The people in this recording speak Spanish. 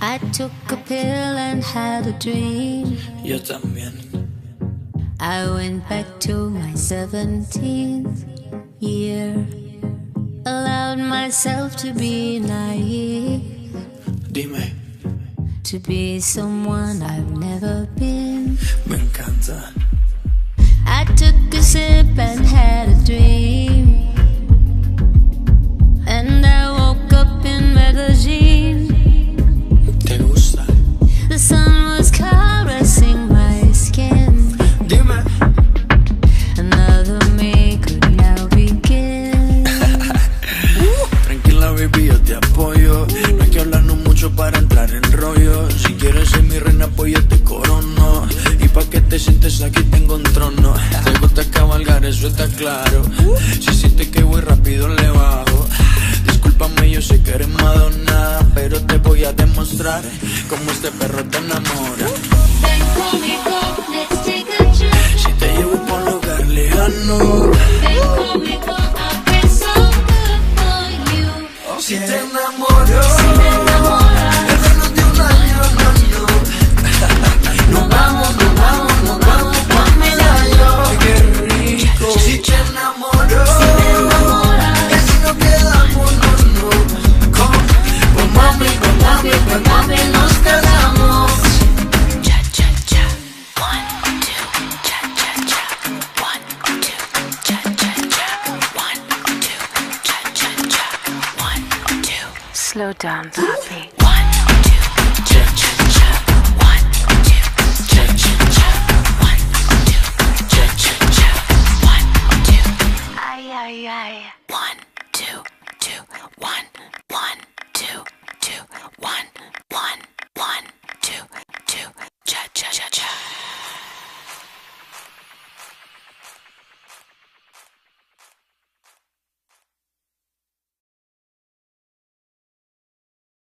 I took a pill and had a dream. Yo también. I went back to my 17th year. Allowed myself to be naive. Dime, To be someone I've never been. me encanta. Yo te corono. Y pa' que te sientes aquí tengo un trono. Te gusta cabalgar, eso está claro. Si sientes que voy rápido, le bajo. Discúlpame, yo sé que eres Madonna. Pero te voy a demostrar cómo este perro te enamora. Ven conmigo, let's take a trip. Si te llevo por un lugar lejano. Ven conmigo, I'll get so good for you. Si te Slow down, papi.